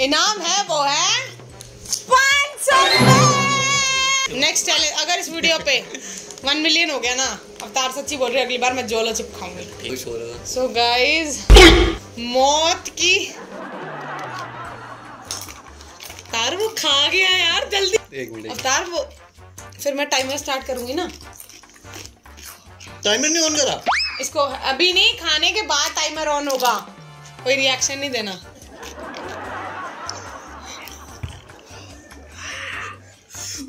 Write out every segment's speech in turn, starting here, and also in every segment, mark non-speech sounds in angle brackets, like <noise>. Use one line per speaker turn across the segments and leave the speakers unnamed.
इनाम है वो है पाँच सौ नेक्स्ट चैलेंज अगर इस वीडियो पे वन मिलियन हो गया ना अवतार सच्ची बोल रही है अगली बार मैं जोलो चिप खाऊँगी सो गाइस मौत की अवतार वो खा गया यार जल्दी।
एक मिनट
अवतार वो फिर मैं टाइमर स्टार्ट करूँगी ना।
टाइमर नहीं ऑन करा?
इसको अभी नहीं खाने के बाद टाइमर ऑन होगा। कोई रिएक्शन नहीं देना।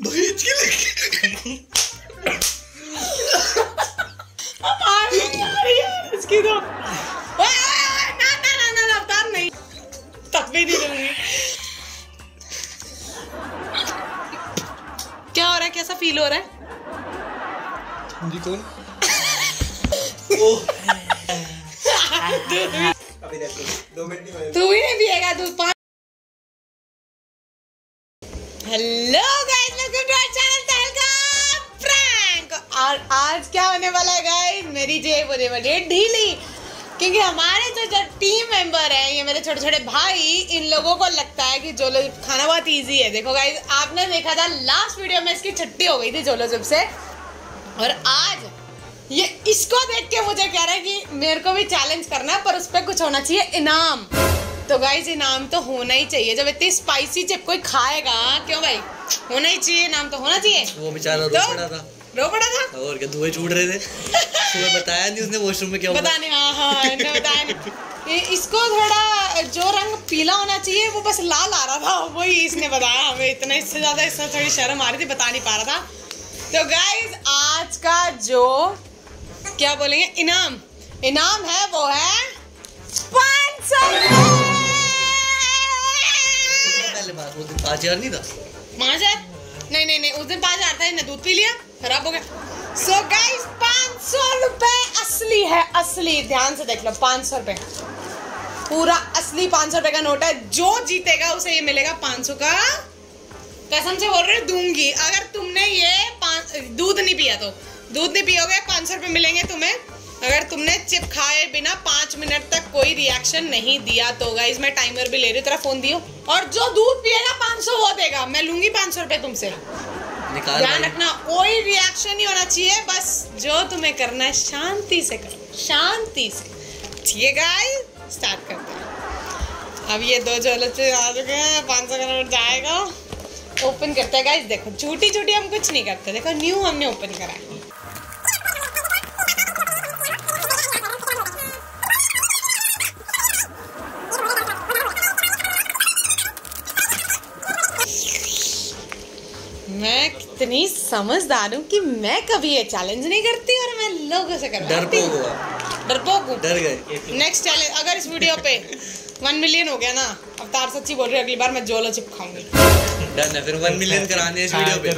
भाई इसकी लगी
नहीं आ रही है? इसकी तो ओए, ओए, ओए, ना ना ना ना ना, अवतार नहीं तब भी नहीं दूँगी क्या हो रहा है कैसा फील हो रहा है
जी कौन <laughs>
तू भी नहीं पिएगा दूध होने वाला है गाइस मेरी जेब होने वाली है ढीली। क्योंकि हमारे जो जो टीम मेंबर हैं ये मेरे छोटे छोटे भाई इन लोगों को लगता है कि जोलो जिप खाना बहुत इजी है। देखो गाइस आपने देखा था लास्ट वीडियो में इसकी छुट्टी हो गई थी जोलो जिप से। और आज ये इसको देख के मुझे कह रहा है कि मेरे को भी चैलेंज करना है पर उस पर कुछ होना चाहिए इनाम। तो गाइज़ इनाम तो होना ही चाहिए। जब इतनी स्पाइसी चिप कोई खाएगा क्यों भाई? होना ही चाहिए इनाम तो होना चाहिए।
वो बेचारा
तो
था।
रो पड़ा था?
और क्या धुएँ छूट रहे थे? तुम्हें बताया नहीं उसने वॉशरूम में क्या
नहीं हाँ हाँ इन्हें बताया नहीं। इसको थोड़ा जो रंग पीला होना चाहिए वो बस लाल आ रहा था वही इसने बताया हमें। इतना इससे ज़्यादा इससे थोड़ी शर्म आ रही थी बता नहीं पा रहा था। तो गाइज़ आज का जो क्या बोलेंगे इनाम। इनाम है वो है पाँच सौ
पहले बात वो पाँच हज़ार नहीं था?
पाँच हज़ार नहीं नहीं नहीं, उस दिन पाँच हज़ार था इसने दूध पी लिया, खराब हो गया। सो गाइस पाँच सौ रुपए असली है, असली, ध्यान से देख लो, पाँच सौ रुपए। पूरा असली पाँच सौ रुपए का नोट है, जो जीतेगा उसे ये मिलेगा पाँच सौ का। कसम से बोल रहे दूँगी। अगर तुमने ये दूध नहीं पिया तो। दूध नहीं पियोगे, पाँच सौ रुपये मिलेंगे तुम्हें। अगर तुमने चिप खाए बिना पाँच मिनट तक कोई रिएक्शन नहीं दिया तो गाइज़ मैं टाइमर भी ले रही हूँ तेरा फ़ोन दियो। और जो दूध पिएगा पाँच सौ वो देगा। मैं लूँगी पाँच सौ रुपये तुमसे। ध्यान रखना कोई रिएक्शन नहीं होना चाहिए बस जो तुम्हें करना है शांति से करो शांति से। ठीक है गाइस स्टार्ट करते हैं। अब ये दो से आ चुके हैं पाँच सौ का नोट जाएगा। ओपन करते हैं गाइस देखो झूठी झूठी हम कुछ नहीं करते। देखो न्यू हमने ओपन करा है। समझदार हूँ कि मैं कभी ये चैलेंज नहीं करती और मैं लोगों से करवाती
डरपोक
हूँ।
हुआ
डरपोक
डर गए
नेक्स्ट चैलेंज अगर इस वीडियो पे वन मिलियन हो गया ना अब तार सच्ची बोल रही है अगली बार मैं जोलो चिप खाऊँगी।
डन है फिर वन मिलियन कराने इस वीडियो पे।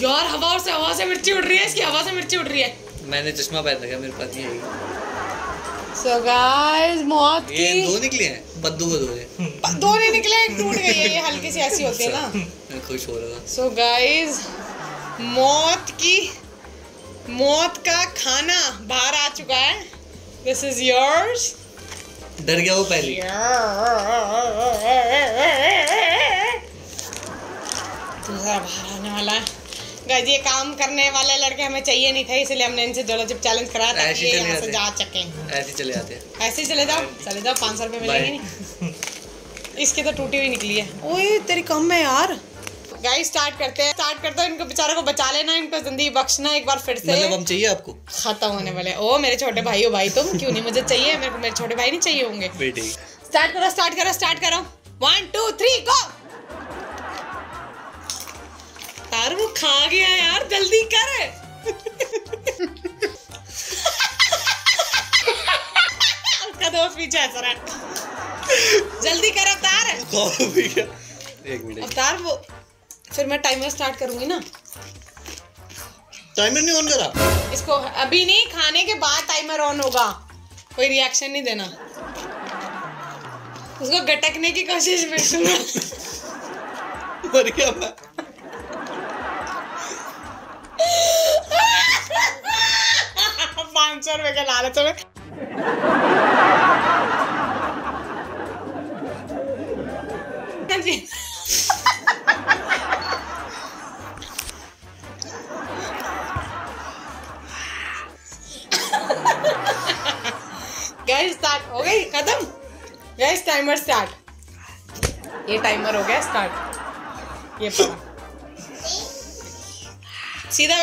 यार हवा से हवा से मिर्ची उड़ रही है इसकी हवा से मिर्ची उड़ रही है।
मैंने चश्मा पहन रखा मेरे पास नहीं है।
सो गाइस मौत
ये
की
दो निकले हैं बद्दू को दो है।
दो नहीं निकले एक टूट गई है ये हल्की सी ऐसी होती है ना।
मैं खुश हो रहा था
सो गाइस मौत की मौत का खाना बाहर आ चुका है। दिस इज़ योर्स
डर गया वो पहले।
दूसरा बाहर आने वाला है। गाइस ये काम करने वाले लड़के हमें चाहिए नहीं थे इसलिए हमने इनसे जोलो चिप चैलेंज कराया ताकि
ऐसे
ये
चले
यहाँ से
जाते
जा सकें
ऐसे चले जाते हैं।
ऐसे चले जाओ चले जाओ पाँच सौ रुपये मिलेंगे नहीं। इसकी तो टूटी हुई निकली है। ओए तेरी कम है यार। गाइस स्टार्ट करते हैं। स्टार्ट करते हैं इनको बेचारों को बचा लेना इनको ज़िंदगी बख्शना एक बार फिर से।
मतलब हम चाहिए आपको?
खत्म होने वाले। ओ मेरे छोटे भाई हो भाई तुम क्यों नहीं? मुझे चाहिए मेरे को मेरे छोटे भाई नहीं चाहिए होंगे। स्टार्ट करो स्टार्ट करो स्टार्ट करो। वन टू थ्री गो यार वो खा गया यार जल्दी कर। उसका दोस्त पीछे हंस रहा है जल्दी कर अवतार।
क्या एक मिनट।
अवतार वो फिर मैं टाइमर स्टार्ट करूँगी ना।
टाइमर नहीं ऑन करा?
इसको अभी नहीं खाने के बाद टाइमर ऑन होगा। कोई रिएक्शन नहीं देना। उसको गटकने की कोशिश में सुना।
मर गया मैं
पाँच सौ रुपए के लालच में स्टार्ट हो गई? खत्म? गैस टाइमर स्टार्ट ये टाइमर हो गया स्टार्ट ये पड़ा सीधा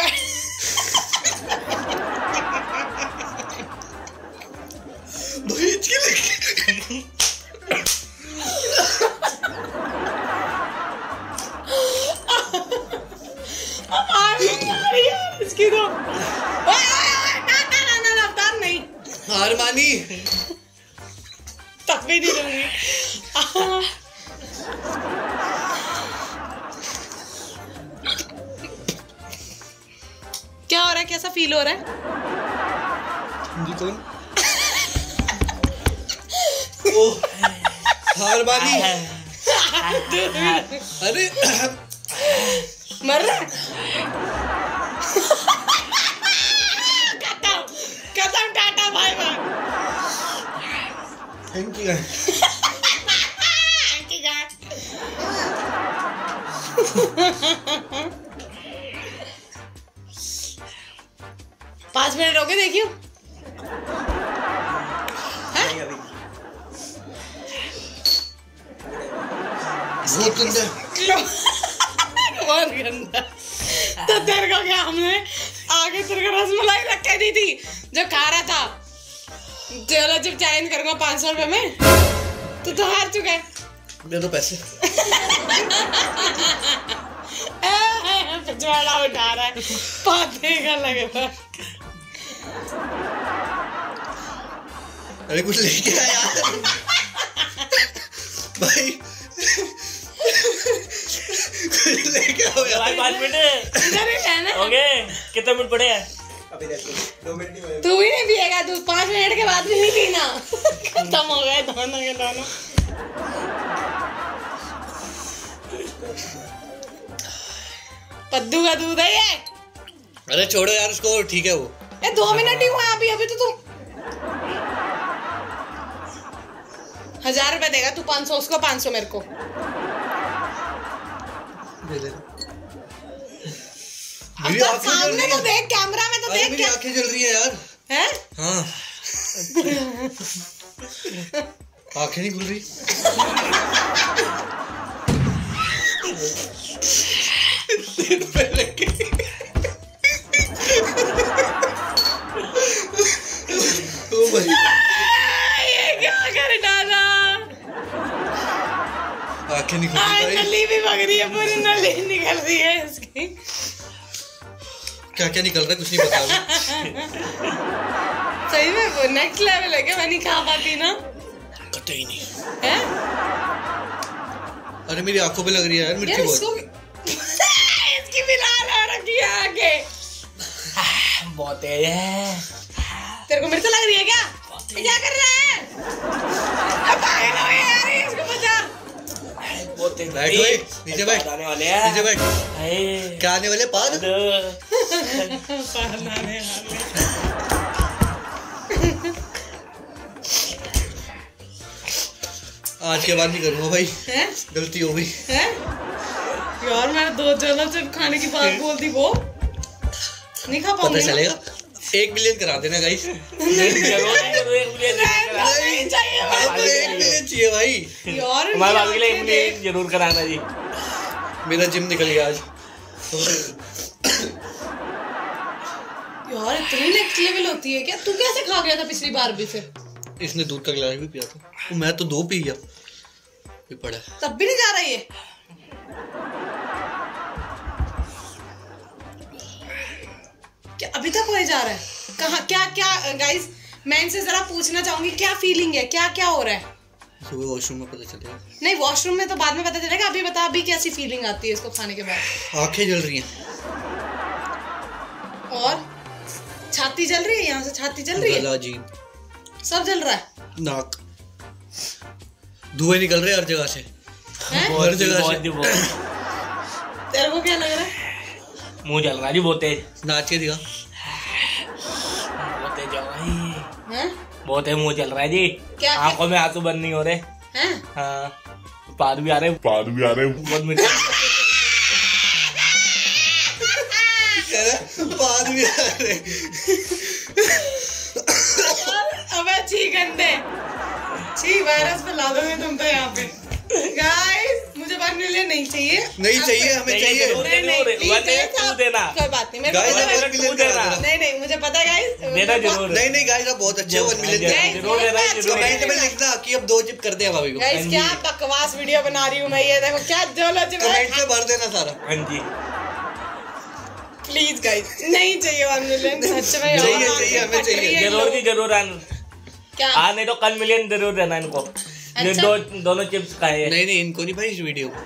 भाई इसके
तो
हार मानी
तब भी नहीं दूँगी क्या हो रहा है? कैसा फील हो रहा है?
जी कौन? ओ हार मानी। <laughs> अरे
मर रहा खत्म खत्म टाटा बाय बाय।
थैंक यू
पाँच मिनट हो गए देखियो।
बहुत गंदा।
तो तेरे को क्या हमने आगे तेरे को रसमलाई रख के दी थी जो खा रहा था? चलो जब चैलेंज करूँगा पाँच सौ रुपए में तो तो हार चुका है।
दे दो पैसे। <laughs>
पिछवाड़ा उठा रहा है। पाते का लगे
अरे कुछ लेके आ यार भाई
कितने मिनट पड़े हैं?
तू भी नहीं पिएगा तू पाँच मिनट के बाद भी नहीं पीना। खत्म हो गए दोनों के दोनों। पद्दू का दूध है ये।
अरे छोड़ो यार उसको ठीक है वो।
ए दो मिनट ही हुआ अभी अभी तो तू। हज़ार रुपए देगा तू पाँच सौ उसको पाँच सौ मेरे को।
दे दे। मेरी
तो सामने तो देख कैमरा में तो देख
मेरी आँखें जल रही है यार।
हैं?
हाँ। आँखें नहीं खुल रही। <laughs> <laughs> पे आँखें नहीं खुल रही भाई।
नली भी भग रही है पूरी नली निकल रही है इसकी।
क्या क्या निकल रहा है कुछ नहीं पता। <laughs>
सही में वो नेक्स्ट लेवल है क्या? मैं नहीं खा पाती ना।
कतई नहीं।
है?
अरे मेरी आँखों पे लग रही है यार मिर्ची बहुत। <laughs>
इसकी भी लाल हो रखी है आगे।
बहुत तेज है।
तेरे को मिर्च लग रही है क्या? क्या कर रहा है? अब भाग लो यार इसको बचा।
तेज
बैठ भाई, नीचे बैठ।
आने वाले हैं।
नीचे बैठ। क्या आने वाले पाद
पानाने वाले।
आज के बाद नहीं करूँगा भाई।
हैं?
गलती हो गई।
यार मैंने दो जगह से खाने की बात बोल दी वो। नहीं खा
पता
पाऊँगी। ना।
चलेगा। एक मिलियन करा देना गाइस
भाई।
हमारे बात के लिए। ज़रूर कराना जी।
मेरा जिम निकल गया आज।
यार इतनी नेक्स्ट लेवल होती है क्या? तू कैसे खा गया था पिछली बार भी फिर?
इसने दूध का गिलास भी पिया था। तो मैं तो दो पी गया। ये पड़ा।
तब भी नहीं जा रहा ये? क्या अभी तक होए जा रहा है? कहा क्या क्या गाइस मैं इनसे जरा पूछना चाहूँगी क्या फीलिंग है? क्या क्या हो रहा है?
सुबह वॉशरूम में पता चलेगा।
नहीं वॉशरूम में तो बाद में पता चलेगा। अभी बता अभी कैसी फीलिंग आती है इसको खाने के बाद?
आँखें जल रही हैं।
और? छाती जल रही है? यहाँ से छाती जल रही है?
गला जी
सब जल रहा है?
नाक। धुएँ निकल रहे हैं हर जगह से। हर जगह से।
तेरे को क्या लग रहा है?
मुँह जल रहा है जी बहुत तेज।
नाच के दिखा
बहुत तेज जल रहा है
हैं?
बहुत तेज मुँह जल रहा है जी। आँखों में आँसू बंद नहीं हो रहे।
हैं?
हाँ पार भी आ रहे
पार भी आ रहे
बहुत मीठे
बाद में आ रहे
अबे छी गंदे। छी वायरस फैला दोगे तुम तो यहाँ पे। गाइस वन मिलियन नहीं चाहिए।
नहीं चाहिए हमें चाहिए।
तू।
कोई बात नहीं को है-
तू।
नहीं नहीं मुझे पता गाइस
देना ज़रूर।
नहीं नहीं गाइस आप बहुत अच्छे वन मिलियन
ज़रूर, देना
कमेंट में लिखना कि अब दो चिप कर दे भाभी को।
गाइस क्या बकवास वीडियो बना रही हूँ मैं ये देखो क्या जो लोग
कमेंट में भर देना सारा।
हाँ जी।
प्लीज़ गाइस नहीं चाहिए वन मिलियन सच में
चाहिए, चाहिए, हमें चाहिए।
ज़रूर जी ज़रूर आन।
क्या?
हाँ नहीं तो कल मिलियन ज़रूर देना इनको।
अच्छा।
दो दोनों चिप्स खाए
नहीं नहीं इनको नहीं भाई इस वीडियो को।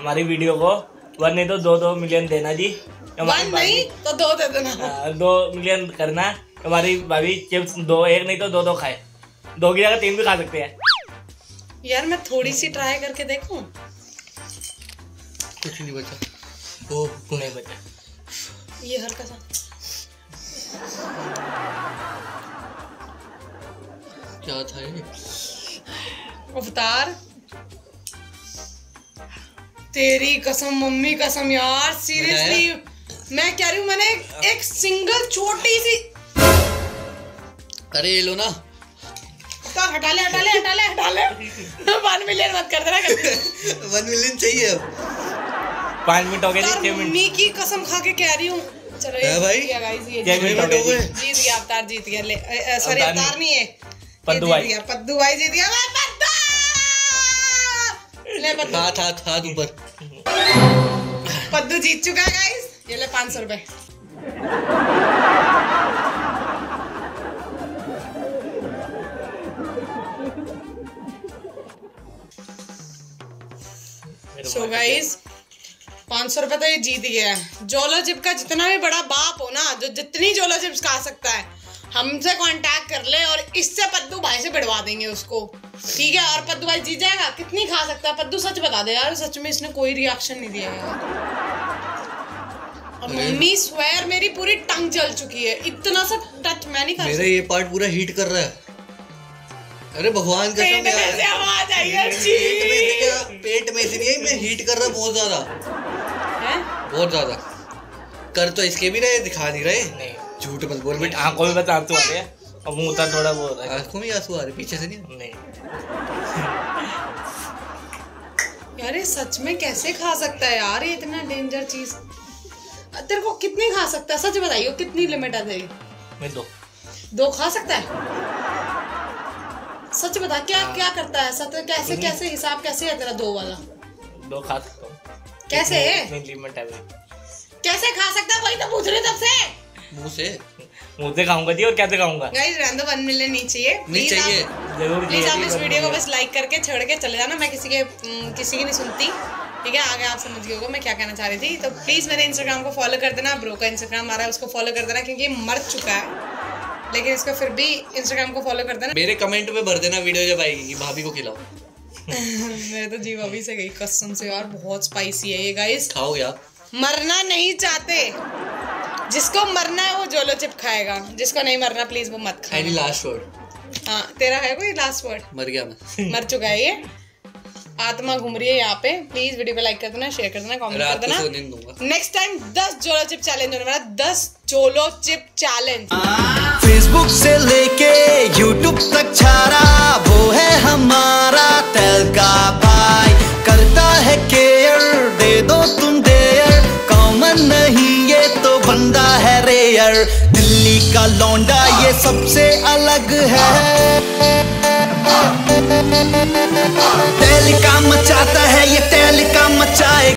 हमारी वीडियो को। वन नहीं तो दो दो मिलियन देना जी।
वन नहीं तो दो दे देना।
हाँ, दो मिलियन करना। हमारी भाभी चिप्स दो एक नहीं तो दो दो खाए। दो की जगह तीन भी खा सकते हैं।
यार मैं थोड़ी सी ट्राई करके देखूँ।
कुछ नहीं बचा। ओ
नहीं बचा।
ये हल्का सा।
क्या था ये?
अवतार? तेरी कसम मम्मी कसम यार सीरियसली मैं कह रही हूँ मैंने एक, सिंगल छोटी सी
अरे ये लो ना।
अवतार हटा ले हटा ले हटा ले हटा ले। वन मिलियन मत कर देना।
वन मिलियन चाहिए अब।
पाँच मिनट हो गए छह मिनट।
मम्मी की कसम खा के कह रही हूँ। चलो ये
भाई?
जीत गया।
हो
अवतार जीत गया। ले सॉरी
अवतार
नहीं है।
पद्दू भाई।
पद्दू भाई जीत गया मैं पद्दू ले पद्दू
हाथ हाथ हाथ ऊपर।
पद्दू जीत चुका है गाइस ये ले पाँच सौ रुपए। सो गाइस पाँच सौ रुपए तो ये जीत गया। है जोलो जिप का जितना भी बड़ा बाप हो ना जो जितनी जोलो जिप्स खा सकता है हमसे कांटेक्ट कर ले और इससे पद्दू भाई से बिड़वा देंगे उसको। ठीक है और पद्दू भाई जीत जाएगा? कितनी खा सकता है? पद्दू सच बता दे यार सच में इसने कोई रिएक्शन नहीं दिया और मम्मी स्वेयर मेरी पूरी टंग जल चुकी है। इतना सा टच मैं नहीं कर
मेरा ये पार्ट पूरा हीट कर रहा है। अरे भगवान
पेट में से आवाज़ आई है
पेट में से क्या? पेट में से नहीं मैं हीट कर रहा बहुत ज़्यादा।
हैं?
बहुत ज़्यादा। कर तो इसके भी रहे दिखा नहीं रहे?
नहीं।
झूठ मत बोल बेटा
आँखों में बस आँसू आ रहे हैं? और मुँह उतना थोड़ा वो रहा है
आँखों में आँसू आ रहे पीछे से नहीं?
नहीं। <laughs>
यार ये सच में कैसे खा सकता है यार ये इतना डेंजर चीज़? तेरे को कितनी खा सकता है? सच बताइयो कितनी लिमिट है तेरी?
मैं दो।
दो खा सकता है? सच बता क्या आ, क्या करता है? सच कैसे कैसे हिसाब कैसे है तेरा दो वाला?
दो खा सकता हूँ।
कैसे?
लिमिट है
कैसे खा सकता है? वही तो पूछ रहे तब से।
मुँह से।
मुँह से खाऊँगा जी और कैसे खाऊँगा?
गाइस रहने दो वन मिलियन नहीं चाहिए
नहीं चाहिए।
ज़रूर
प्लीज़ आप इस वीडियो को बस लाइक करके छोड़ के चले जाना। मैं किसी के किसी की नहीं सुनती। ठीक है आगे आप समझ गए होगा मैं क्या कहना चाह रही थी। तो प्लीज़ मेरे इंस्टाग्राम को फॉलो कर देना। ब्रो का इंस्टाग्राम आ रहा है उसको फॉलो कर देना क्योंकि ये मर चुका है। लेकिन इसको फिर भी इंस्टाग्राम को फॉलो कर देना।
मेरे कमेंट में भर देना वीडियो जब आएगी कि भाभी को खिलाओ। <laughs>
मैं तो जीव अभी से गई कसम से यार बहुत स्पाइसी है ये गाइस
खाओगे आप
मरना नहीं चाहते। जिसको मरना है वो जोलो चिप खाएगा। जिसको नहीं मरना प्लीज़ वो मत खाए
लास्ट वर्ड
हाँ तेरा है कोई लास्ट वर्ड
मर गया मैं। <laughs>
मर चुका है ये। आत्मा घूम रही है यहाँ पे। प्लीज़ वीडियो को लाइक कर देना शेयर कर देना कमेंट कर देना। नेक्स्ट टाइम दस जोलो चिप चैलेंज होने वाला दस जोलो चिप चैलेंज
फेसबुक से लेके यूट्यूब तक छारा वो है हमारा तेल का भाई। करता है केयर दे दो लगता है रेयर। दिल्ली का लौंडा ये सबसे अलग है। तेल का मचाता है, ये तेल का मचाए